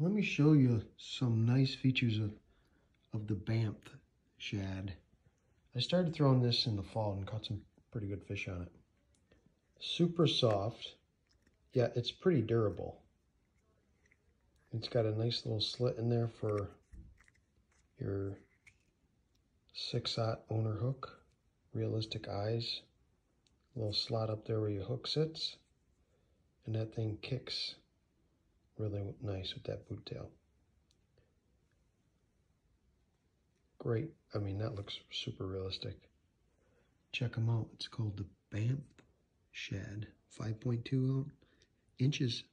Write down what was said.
Let me show you some nice features of, of the Bamf shad. I started throwing this in the fall and caught some pretty good fish on it. Super soft, yeah, it's pretty durable. It's got a nice little slit in there for your six-aught owner hook, realistic eyes, little slot up there where your hook sits, and that thing kicks really nice with that boot tail. Great. I mean, that looks super realistic. Check them out. It's called the Bamf Shad, 5.2 inches